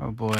Oh boy.